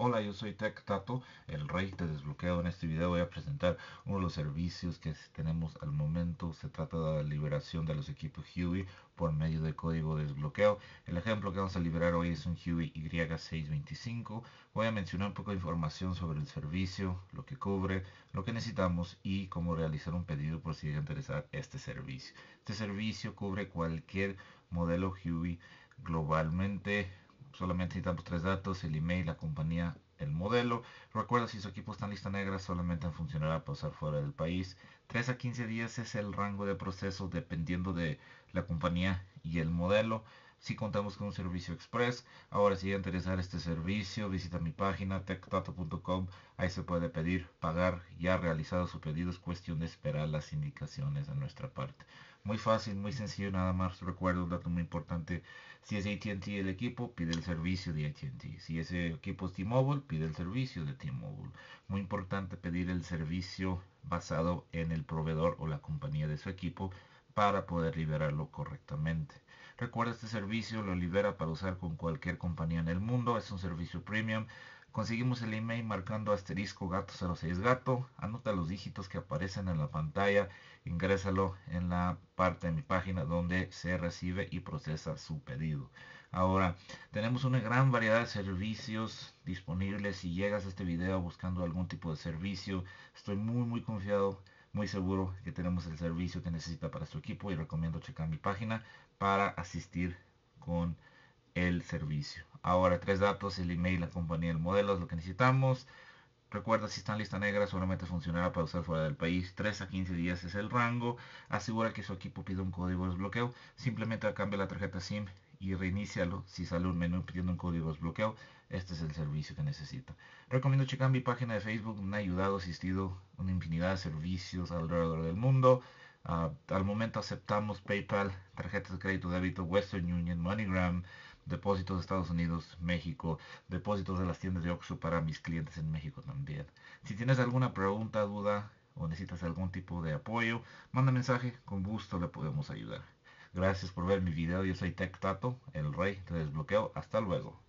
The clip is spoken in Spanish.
Hola, yo soy Tech Tato, el rey de desbloqueo. En este video voy a presentar uno de los servicios que tenemos al momento. Se trata de la liberación de los equipos Huey por medio de código de desbloqueo. El ejemplo que vamos a liberar hoy es un Huey Y625. Voy a mencionar un poco de información sobre el servicio, lo que cubre, lo que necesitamos y cómo realizar un pedido por si les interesa este servicio. Este servicio cubre cualquier modelo Huey globalmente solamente necesitamos tres datos, el email, la compañía, el modelo. Recuerda, si su equipo está en lista negra, solamente funcionará para usar fuera del país. 3 a 15 días es el rango de proceso dependiendo de la compañía y el modelo. Si contamos con un servicio express, ahora si a interesar este servicio, visita mi página techtato.com. Ahí se puede pedir, pagar. Ya realizado su pedido, es cuestión de esperar las indicaciones de nuestra parte. Muy fácil, muy sencillo, nada más. Recuerdo un dato muy importante. Si es ATT el equipo, pide el servicio de ATT. Si ese equipo es T-Mobile, pide el servicio de T-Mobile. Muy importante pedir el servicio basado en el proveedor o la compañía de su equipo para poder liberarlo correctamente. Recuerda este servicio lo libera para usar con cualquier compañía en el mundo. Es un servicio premium. Conseguimos el email marcando asterisco gato 06 gato. Anota los dígitos que aparecen en la pantalla. Ingrésalo en la parte de mi página donde se recibe y procesa su pedido. Ahora, tenemos una gran variedad de servicios disponibles. Si llegas a este video buscando algún tipo de servicio, estoy muy muy confiado muy seguro que tenemos el servicio que necesita para su equipo y recomiendo checar mi página para asistir con el servicio. Ahora, tres datos, el email, la compañía, el modelo es lo que necesitamos. Recuerda, si está en lista negra, solamente funcionará para usar fuera del país. 3 a 15 días es el rango. Asegura que su equipo pide un código de desbloqueo. Simplemente cambia la tarjeta SIM y reinícialo si sale un menú pidiendo un código de desbloqueo. Este es el servicio que necesita. Recomiendo checar mi página de Facebook. Me ha ayudado, asistido una infinidad de servicios alrededor del mundo. Ah, al momento aceptamos PayPal, tarjetas de crédito, débito, Western Union, MoneyGram, depósitos de Estados Unidos, México, depósitos de las tiendas de Oxxo para mis clientes en México también. Si tienes alguna pregunta, duda o necesitas algún tipo de apoyo, manda mensaje, con gusto le podemos ayudar. Gracias por ver mi video, yo soy Tech Tato, el rey de desbloqueo. Hasta luego.